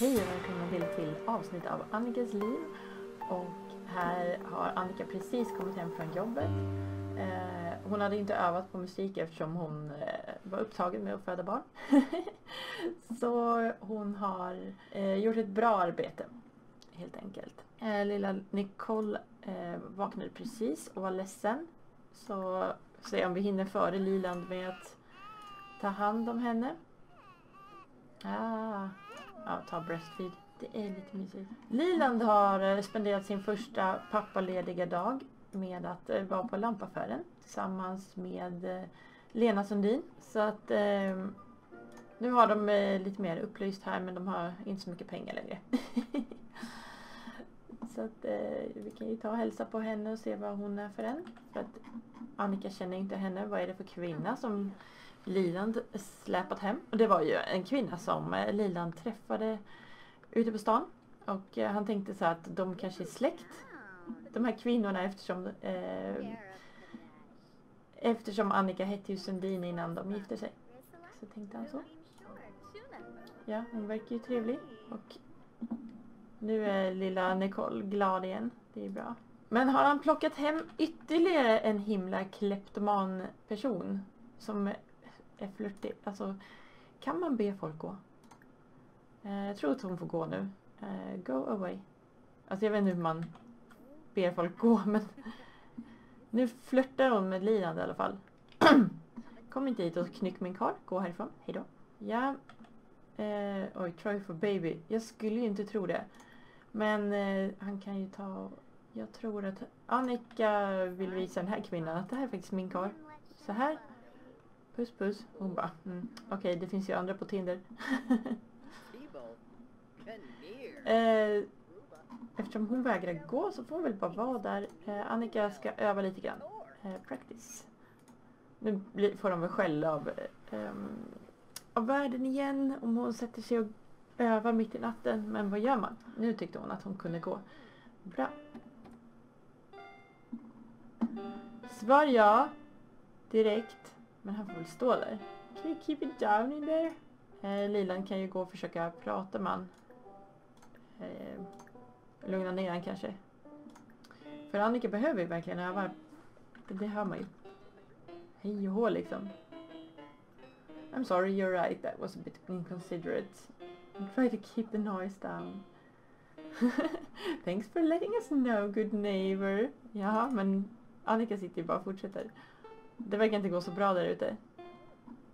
Hej och välkomna till ett till avsnitt av Annikas liv. Och här har Annika precis kommit hem från jobbet. Eh, hon hade inte övat på musik eftersom hon eh, var upptagen med att föda barn. Så hon har eh, gjort ett bra arbete helt enkelt. Eh, lilla Nicole eh, vaknade precis och var ledsen. Så se om vi hinner före Liland med att ta hand om henne. Ah, ja, ta breastfeed. Det är lite mysigt. Liland har eh, spenderat sin första pappalediga dag med att eh, vara på lampaffären tillsammans med eh, Lena Sundin. Så att eh, nu har de lite mer upplyst här men de har inte så mycket pengar längre. så att eh, vi kan ju ta och hälsa på henne och se vad hon är för en. För att Annika känner inte henne. Vad är det för kvinna som Liland släpat hem? Och det var ju en kvinna som eh, Liland träffade ute på stan. Och eh, han tänkte så att de kanske är släkt. De här kvinnorna eftersom eh, Eftersom Annika hette ju Sundin innan de gifte sig. Så tänkte han så. Ja, hon verkar ju trevlig. Och nu är lilla Nicole glad igen. Det är bra. Men har han plockat hem ytterligare en himla kleptoman person som är flörtig? Alltså, kan man be folk gå? Eh, jag tror att hon får gå nu. Eh, go away. Alltså jag vet inte hur man ber folk gå men nu flörtar hon med lidande i alla fall. Kom inte hit och knyck min karl. Gå härifrån. Hejdå. Ja. Eh, oj, try for baby. Jag skulle ju inte tro det. Men eh, han kan ju ta... Jag tror att Annika vill visa den här kvinnan att det här är faktiskt min karl. Så här. Puss puss. Hon bara, mm, okej det finns ju andra på Tinder. eh, eftersom hon vägrar gå så får hon väl bara vara där. Eh, Annika ska öva lite grann. Eh, practice. Nu blir, får de väl skäll av, eh, av världen igen om hon sätter sig och övar mitt i natten. Men vad gör man? Nu tyckte hon att hon kunde gå. Bra. Svar ja. Direkt. Men han får väl stå där. Can you keep it down in there? Eh, Lilan kan ju gå och försöka prata med han. Eh, lugna ner han kanske. För Annika behöver ju verkligen öva. Det, hör man ju. Hej och hå liksom. I'm sorry, you're right. That was a bit inconsiderate. Try to keep the noise down. Thanks for letting us know, good neighbor. Jaha, men Annika sitter ju bara och fortsätter. Det verkar inte gå så bra där ute.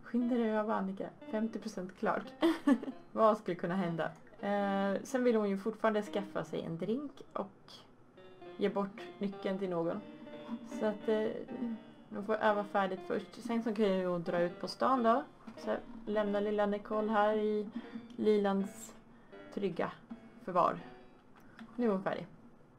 Skynda dig över Annika. 50% klart. Vad skulle kunna hända? Eh, sen vill hon ju fortfarande skaffa sig en drink och ge bort nyckeln till någon. Så att eh, hon får öva färdigt först. Sen så kan ju hon dra ut på stan då. Så lämna lilla Nicole här i Lilands trygga förvar. Nu är hon färdig.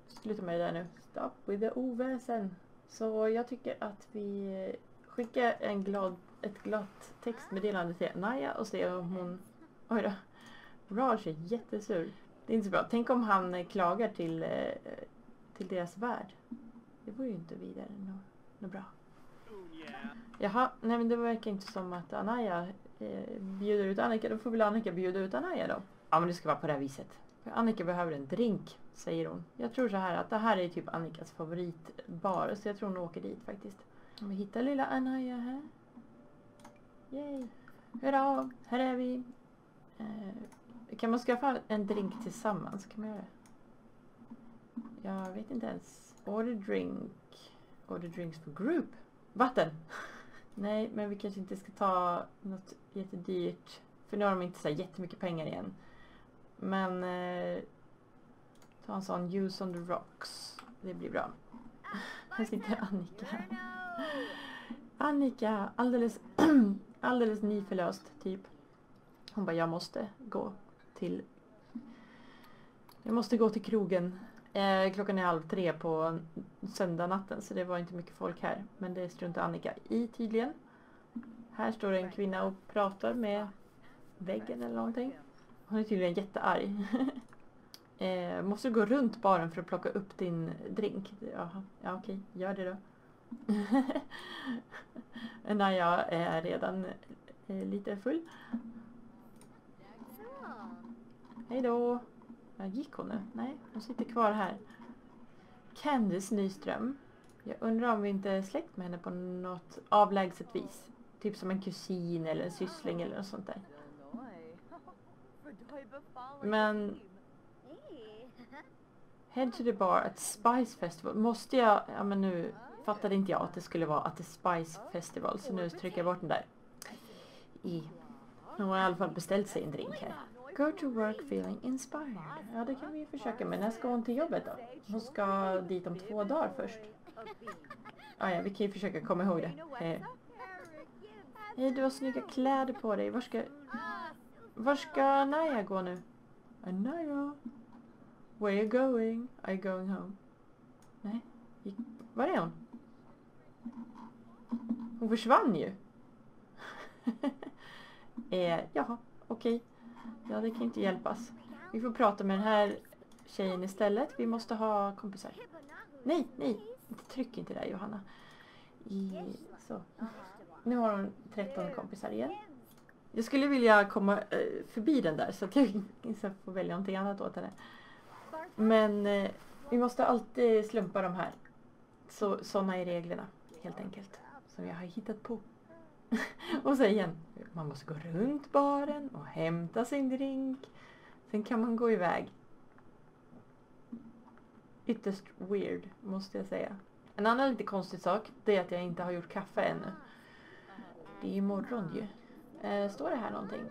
Sluta med det där nu. Stop with the oväsen. Så jag tycker att vi skickar en glad, ett glatt textmeddelande till Naja och ser om hon... Oj då. Raj är jättesur. Det är inte så bra. Tänk om han klagar till, eh, till deras värld. Det vore ju inte vidare något, något bra. Jaha, nej men det verkar inte som att Anaya eh, bjuder ut Annika. Då får väl Annika bjuda ut Anaya då. Ja men det ska vara på det här viset. För Annika behöver en drink, säger hon. Jag tror så här att det här är typ Annikas favoritbar. Så jag tror hon åker dit faktiskt. Om vi hittar lilla Anaya här. Yay! Hurra! Här är vi! Eh, kan man skaffa en drink tillsammans? Kan man göra det? Jag vet inte ens. Order drink. Order drinks for group. Vatten! Nej, men vi kanske inte ska ta något jättedyrt. För nu har de inte så jättemycket pengar igen. Men eh, ta en sån use on the rocks. Det blir bra. Här sitter Annika. Annika, alldeles, alldeles nyförlöst typ. Hon bara, jag måste gå till jag måste gå till krogen. Eh, klockan är halv tre på söndag natten så det var inte mycket folk här. Men det struntar Annika i tydligen. Här står en kvinna och pratar med väggen eller någonting. Hon är tydligen jättearg. eh, måste du gå runt baren för att plocka upp din drink? Jaha, ja okej, gör det då. När jag är redan eh, lite full. Hej då. Gick hon nu? Nej, hon sitter kvar här. Candice Nyström. Jag undrar om vi inte är släkt med henne på något avlägset vis. Typ som en kusin eller en syssling eller något sånt där. Men Head to the bar at Spice Festival. Måste jag, ja men nu fattade inte jag att det skulle vara at the Spice Festival så nu trycker jag bort den där. I. Hon har i alla fall beställt sig en drink här. Go to work feeling inspired. Ja det kan vi ju försöka med. När ska hon till jobbet då? Hon ska dit om två dagar först. Ah, ja, vi kan ju försöka komma ihåg det. Hej. Hej, du har snygga kläder på dig. Var ska... Var ska Naya gå nu? Naya? Where are you going? Are you going home? Nej. Gick... Var är hon? Hon försvann ju. eh, jaha, okej. Okay. Ja, det kan inte hjälpas. Vi får prata med den här tjejen istället. Vi måste ha kompisar. Nej, nej. Tryck inte där Johanna. I, så. Nu har hon 13 kompisar igen. Jag skulle vilja komma eh, förbi den där så att jag får välja någonting annat åt henne. Men eh, vi måste alltid slumpa de här. Så, såna är reglerna helt enkelt. Som jag har hittat på. och sen igen, man måste gå runt baren och hämta sin drink. Sen kan man gå iväg. Ytterst weird, måste jag säga. En annan lite konstig sak, det är att jag inte har gjort kaffe ännu. Det är ju imorgon ju. Eh, står det här någonting?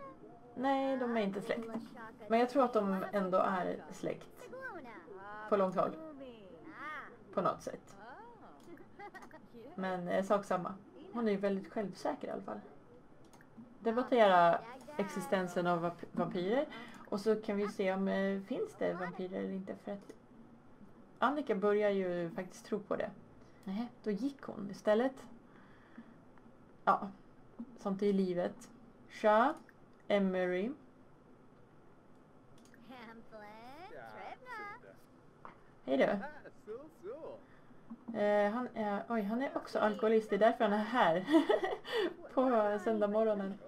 Nej, de är inte släkt. Men jag tror att de ändå är släkt. På långt håll. På något sätt. Men eh, sak samma. Hon är ju väldigt självsäker i alla fall. Debattera existensen av vampyrer. Och så kan vi se om eh, finns det vampyrer eller inte. För att Annika börjar ju faktiskt tro på det. Nej, då gick hon istället. Ja, sånt är ju livet. Tja, Emery. Hej du. Eh, han, är, oj, han är också alkoholist, det är därför han är här. på söndag morgonen.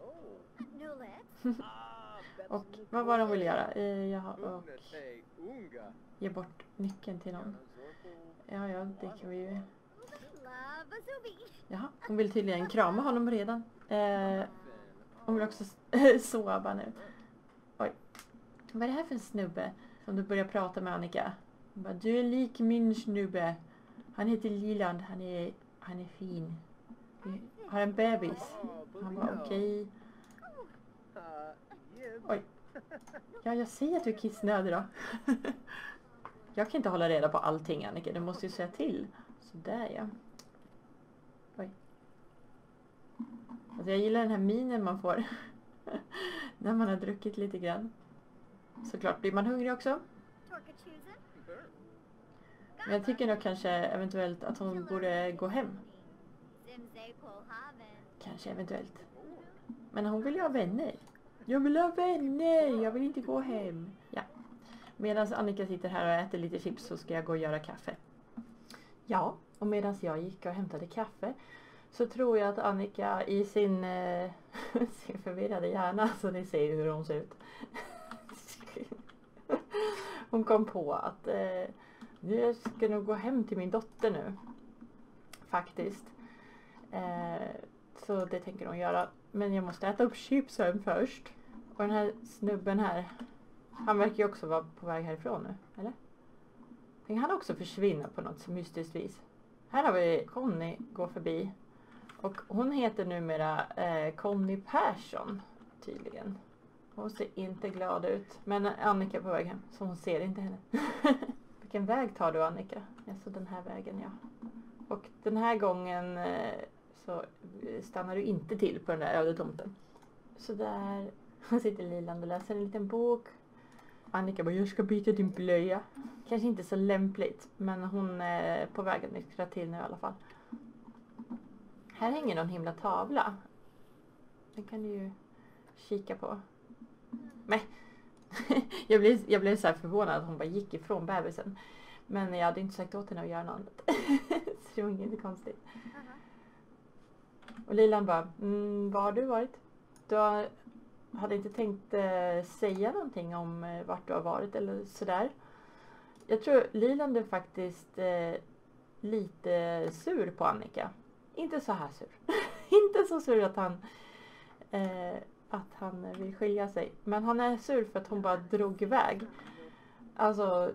och vad var det hon ville göra? Eh, ja, och ge bort nyckeln till någon. Ja, ja, det kan vi ju. Jaha, hon vill tydligen krama honom redan. Eh, hon vill också sova nu. Oj. Vad är det här för en snubbe som du börjar prata med Annika? Bara, du är lik min snubbe. Han heter Liland, han är, han är fin. Vi har en bebis. Han bara okej. Okay. Oj. Ja, jag säger att du är kissnödig då. jag kan inte hålla reda på allting Annika, du måste ju säga till. Sådär ja. Oj. Alltså jag gillar den här minen man får. När man har druckit lite grann. Såklart blir man hungrig också. Men jag tycker nog kanske eventuellt att hon borde gå hem. Kanske eventuellt. Men hon vill ju ha vänner. Jag vill ha vänner! Jag vill inte gå hem. Ja. Medan Annika sitter här och äter lite chips så ska jag gå och göra kaffe. Ja, och medan jag gick och hämtade kaffe så tror jag att Annika i sin, eh, sin förvirrade hjärna, så ni ser ju hur hon ser ut. hon kom på att eh, jag ska nog gå hem till min dotter nu. Faktiskt. Eh, så det tänker hon göra. Men jag måste äta upp chipsen först. Och den här snubben här. Han verkar ju också vara på väg härifrån nu. Eller? Tänker han också försvinna på något mystiskt vis. Här har vi Conny gå förbi. Och hon heter numera eh, Conny Persson tydligen. Hon ser inte glad ut. Men Annika är på väg hem så hon ser inte henne. Vilken väg tar du Annika? Alltså den här vägen ja. Och den här gången eh, så eh, stannar du inte till på den där öde tomten. Så där sitter Liland och läser en liten bok. Annika bara, jag ska byta din blöja. Kanske inte så lämpligt, men hon är på väg att nyktra till nu i alla fall. Här hänger någon himla tavla. Den kan du ju kika på. Men jag blev, jag blev så förvånad att hon bara gick ifrån bebisen. Men jag hade inte sagt åt henne att göra något annat. så det var inget konstigt. Och Lilan bara, mm, var har du varit? Du har hade inte tänkt eh, säga någonting om eh, vart du har varit eller sådär. Jag tror Lilan är faktiskt eh, lite sur på Annika. Inte så här sur. inte så sur att han eh, att han vill skilja sig. Men han är sur för att hon bara drog iväg. Alltså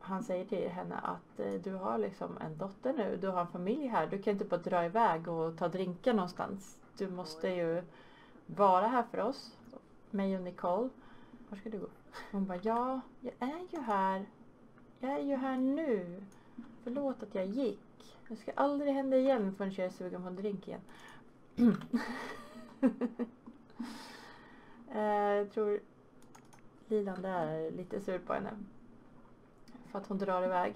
han säger till henne att eh, du har liksom en dotter nu, du har en familj här, du kan inte bara dra iväg och ta drinkar någonstans. Du måste ju vara här för oss, mig och Nicole. Var ska du gå? Hon bara, ja, jag är ju här. Jag är ju här nu. Förlåt att jag gick. Det ska aldrig hända igen förrän jag är sugen på en drink igen. Eh, jag tror Liland är lite sur på henne. För att hon drar iväg.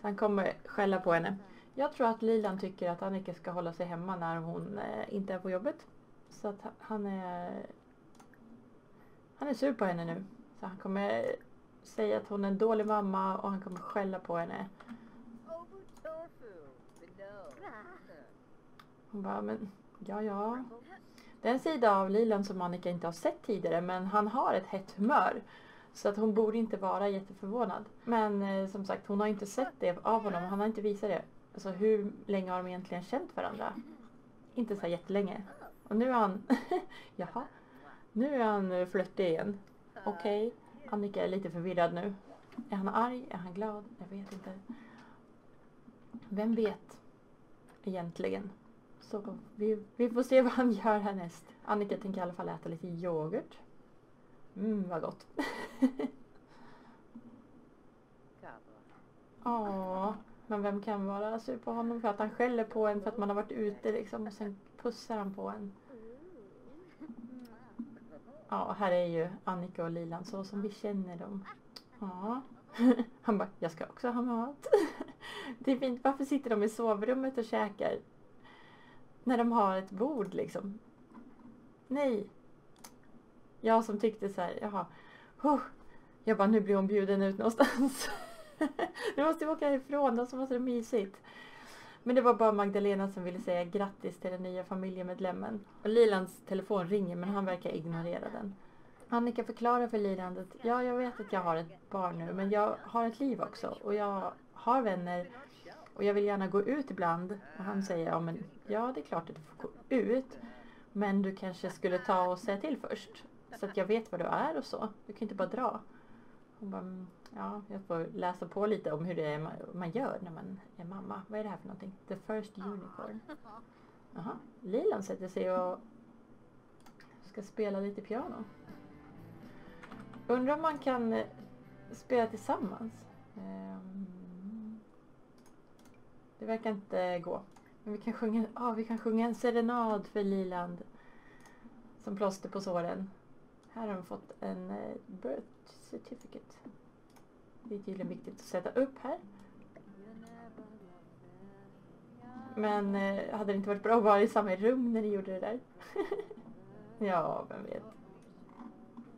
Så han kommer skälla på henne. Jag tror att Liland tycker att Annika ska hålla sig hemma när hon eh, inte är på jobbet. Så att han är han är sur på henne nu. Så han kommer säga att hon är en dålig mamma och han kommer skälla på henne. Hon bara, men ja ja. Det är en sida av Lilan som Annika inte har sett tidigare men han har ett hett humör. Så att hon borde inte vara jätteförvånad. Men eh, som sagt hon har inte sett det av honom. Han har inte visat det. Alltså hur länge har de egentligen känt varandra? Inte så jättelänge. Och nu är han... Jaha. Nu är han eh, flörtig igen. Okej. Okay. Annika är lite förvirrad nu. Är han arg? Är han glad? Jag vet inte. Vem vet? Egentligen. Så vi, vi får se vad han gör härnäst. Annika tänker i alla fall äta lite yoghurt. Mm, vad gott. Ja, men vem kan vara sur på honom för att han skäller på en för att man har varit ute liksom och sen pussar han på en. Ja, här är ju Annika och Lilan så som vi känner dem. Ja. Han bara, jag ska också ha mat. Det är fint, varför sitter de i sovrummet och käkar? När de har ett bord liksom. Nej. Jag som tyckte så här, jaha. Oh. Jag bara, nu blir hon bjuden ut någonstans. nu måste vi åka härifrån, och så måste det mysigt. Men det var bara Magdalena som ville säga grattis till den nya familjemedlemmen. Och Lilans telefon ringer men han verkar ignorera den. Annika förklarar för Liland att ja, jag vet att jag har ett barn nu men jag har ett liv också och jag har vänner och jag vill gärna gå ut ibland. Och han säger ja, men, ja det är klart att du får gå ut men du kanske skulle ta och säga till först så att jag vet vad du är och så. Du kan inte bara dra. Hon bara, mm, ja, jag får läsa på lite om hur det är man gör när man är mamma. Vad är det här för någonting? The first unicorn. Jaha, Lilan sätter sig och ska spela lite piano. Undrar om man kan eh, spela tillsammans. Um, det verkar inte gå. Men vi kan sjunga, ah, vi kan sjunga en serenad för Liland. Som plåster på såren. Här har de fått en uh, birth certificate. Det är tydligen viktigt att sätta upp här. Men eh, hade det inte varit bra att vara i samma rum när ni gjorde det där? ja, vem vet.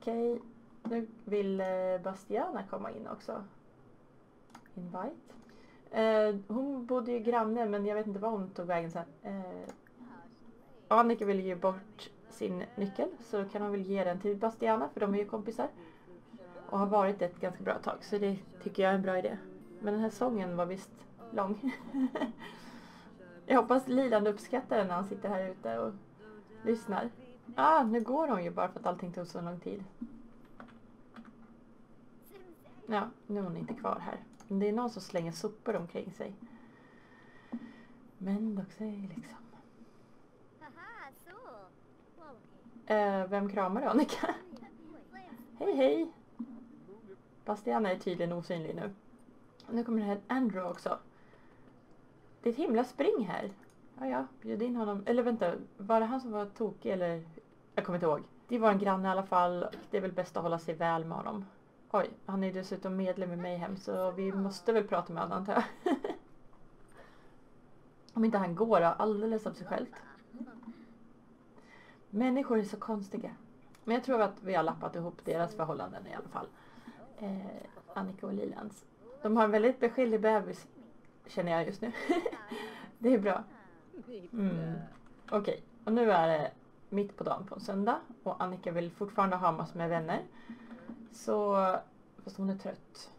Okej. Okay. Nu vill eh, Bastiana komma in också. Invite. Eh, hon bodde ju granne men jag vet inte var hon tog vägen sen. Eh, Annika vill ge bort sin nyckel så kan hon väl ge den till Bastiana för de är ju kompisar. Och har varit ett ganska bra tag så det tycker jag är en bra idé. Men den här sången var visst lång. jag hoppas Liland uppskattar den när han sitter här ute och lyssnar. Ah, nu går hon ju bara för att allting tog så lång tid. Ja, nu är hon inte kvar här. Men det är någon som slänger sopor omkring sig. Men dock säger liksom. Äh, vem kramar du Annika? hej hej! Bastiana är tydligen osynlig nu. Nu kommer det här Andrew också. Det är ett himla spring här. Ja, ja, bjud in honom. Eller vänta, var det han som var tokig eller? Jag kommer inte ihåg. Det var en granne i alla fall. Det är väl bäst att hålla sig väl med honom. Oj, han är dessutom medlem i Mayhem så vi måste väl prata med honom antar jag. Om inte han går då, alldeles av sig självt. Människor är så konstiga. Men jag tror att vi har lappat ihop deras förhållanden i alla fall. Eh, Annika och Lilands. De har en väldigt beskedlig bebis känner jag just nu. det är bra. Mm. Okej, okay. och nu är det mitt på dagen på en söndag och Annika vill fortfarande ha massor med vänner. Så, fast hon är trött.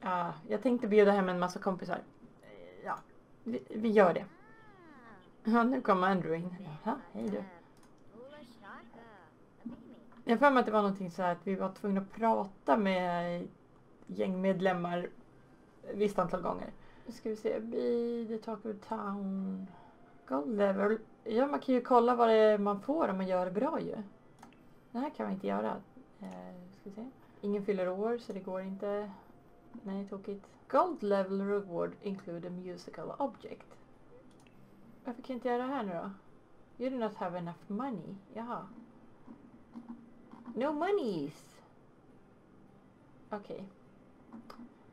Ja, jag tänkte bjuda hem en massa kompisar. Ja, vi, vi gör det. Ja, nu kommer Andrew in. Jaha, hej du. Jag har för mig att det var någonting så här att vi var tvungna att prata med gängmedlemmar ett visst antal gånger. Nu ska vi se. Be the talk of town. Gold level. Ja, man kan ju kolla vad det är man får om man gör det bra ju. Det här kan man inte göra. Eh, ska vi se. Ingen fyller år så det går inte. Nej, tokigt. Gold level reward include a musical object. Varför kan jag inte göra det här nu då? You do not have enough money. Jaha. No monies! Okej.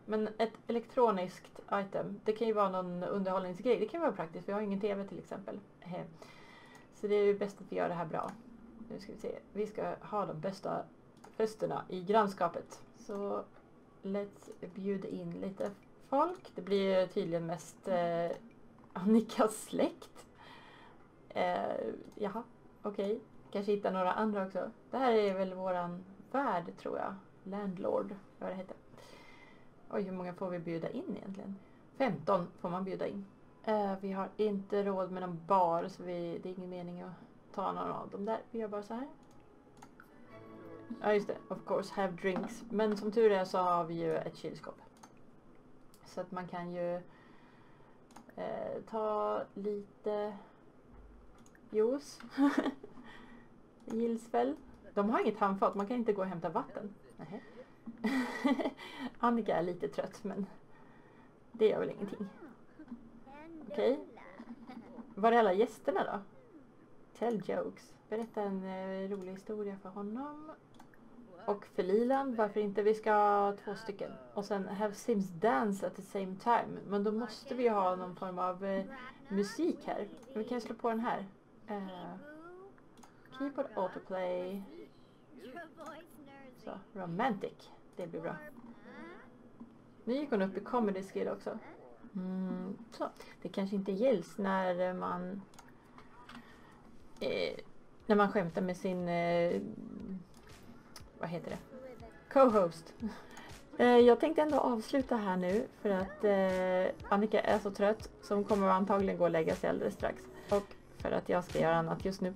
Men ett elektroniskt item, det kan ju vara någon underhållningsgrej. Det kan vara praktiskt, vi har ingen TV till exempel. Eh, så det är ju bäst att vi gör det här bra. Nu ska vi se. Vi ska ha de bästa hösterna i grannskapet. Så let's bjuda in lite folk. Det blir tydligen mest eh, Annikas släkt. Eh, jaha, okej. Kanske hitta några andra också. Det här är väl våran värd tror jag. Landlord, vad det heter. Oj, hur många får vi bjuda in egentligen? 15 får man bjuda in. Eh, vi har inte råd med någon bar så vi, det är ingen mening att ta någon av dem där. Vi gör bara så här. Ja just det, of course have drinks. Men som tur är så har vi ju ett kylskåp. Så att man kan ju eh, ta lite juice. Gills väl. De har inget handfat, man kan inte gå och hämta vatten. Annika är lite trött men det gör väl ingenting. Okej. Var är alla gästerna då? Tell jokes. Berätta en eh, rolig historia för honom. Och för Liland, varför inte? Vi ska ha två stycken. Och sen have Sims dance at the same time. Men då måste vi ha någon form av eh, musik här. Vi kan slå på den här. Eh, keyboard autoplay. Så, romantic. Det blir bra. Nu gick hon upp i comedy skill också. Mm, så. Det kanske inte gills när man eh, när man skämtar med sin eh, vad heter det? Co-host. Eh, jag tänkte ändå avsluta här nu för att eh, Annika är så trött så hon kommer antagligen gå och lägga sig alldeles strax. Och för att jag ska göra annat just nu.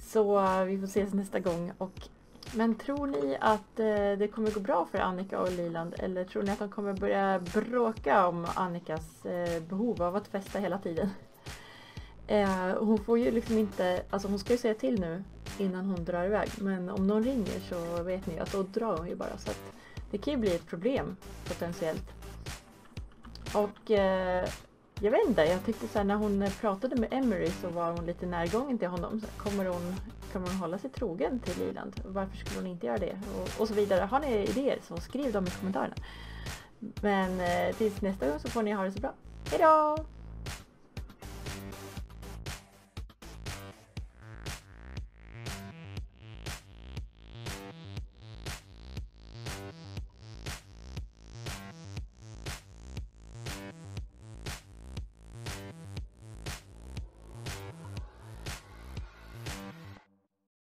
Så vi får ses nästa gång. Och, men tror ni att eh, det kommer gå bra för Annika och Liland eller tror ni att de kommer börja bråka om Annikas eh, behov av att festa hela tiden? Eh, hon får ju liksom inte, alltså hon ska ju säga till nu innan hon drar iväg. Men om någon ringer så vet ni att då drar hon ju bara. Så att det kan ju bli ett problem potentiellt. Och eh, jag vet inte, jag tyckte så här, när hon pratade med Emery så var hon lite närgången till honom. Så kommer, hon, kommer hon hålla sig trogen till Liland? Varför skulle hon inte göra det? Och, och så vidare. Har ni idéer så skriv dem i kommentarerna. Men eh, tills nästa gång så får ni ha det så bra. Hejdå!